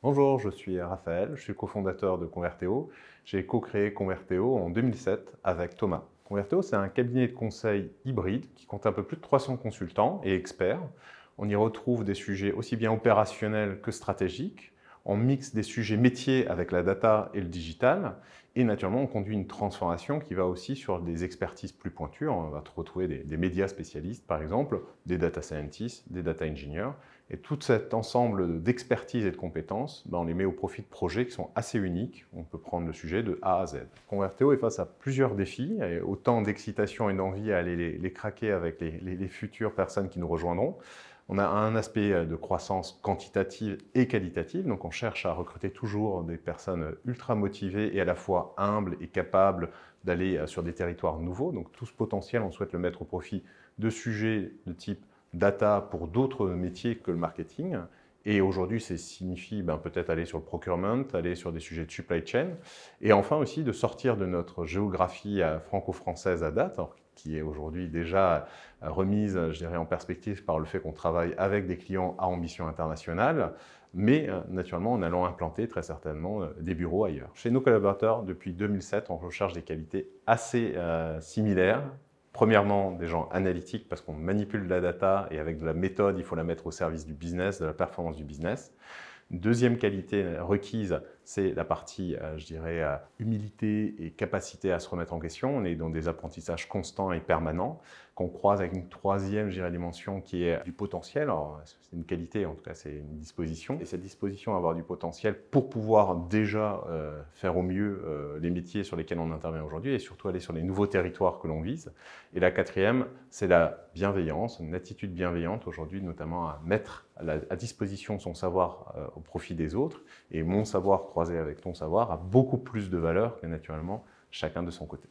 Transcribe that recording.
Bonjour, je suis Raphaël, je suis cofondateur de Converteo. J'ai co-créé Converteo en 2007 avec Thomas. Converteo, c'est un cabinet de conseil hybride qui compte un peu plus de 300 consultants et experts. On y retrouve des sujets aussi bien opérationnels que stratégiques. On mixe des sujets métiers avec la data et le digital. Et naturellement, on conduit une transformation qui va aussi sur des expertises plus pointues. On va retrouver des, médias spécialistes, par exemple, des data scientists, des data engineers. Et tout cet ensemble d'expertise et de compétences, ben on les met au profit de projets qui sont assez uniques. On peut prendre le sujet de A à Z. Converteo est face à plusieurs défis, autant d'excitation et d'envie à aller les, craquer avec les futures personnes qui nous rejoindront. On a un aspect de croissance quantitative et qualitative, donc on cherche à recruter toujours des personnes ultra motivées et à la fois humbles et capables d'aller sur des territoires nouveaux. Donc tout ce potentiel, on souhaite le mettre au profit de sujets de type data pour d'autres métiers que le marketing. Et aujourd'hui, ça signifie ben, peut-être aller sur le procurement, aller sur des sujets de supply chain. Et enfin aussi de sortir de notre géographie franco-française à date, qui est aujourd'hui déjà remise, je dirais, en perspective par le fait qu'on travaille avec des clients à ambition internationale, mais euh, naturellement en allant implanter très certainement euh, des bureaux ailleurs. Chez nos collaborateurs, depuis 2007, on recherche des qualités assez euh, similaires, Premièrement, des gens analytiques parce qu'on manipule la data et avec de la méthode, il faut la mettre au service du business, de la performance du business. Deuxième qualité requise, c'est la partie, euh, je dirais, euh, humilité et capacité à se remettre en question. On est dans des apprentissages constants et permanents qu'on croise avec une troisième, je dirais, dimension qui est du potentiel. C'est une qualité, en tout cas, c'est une disposition. Et cette disposition à avoir du potentiel pour pouvoir déjà euh, faire au mieux les métiers sur lesquels on intervient aujourd'hui et surtout aller sur les nouveaux territoires que l'on vise. Et la quatrième, c'est la bienveillance, une attitude bienveillante aujourd'hui, notamment à mettre à, disposition son savoir au profit des autres. Et mon savoir croisé avec ton savoir a beaucoup plus de valeur que naturellement chacun de son côté.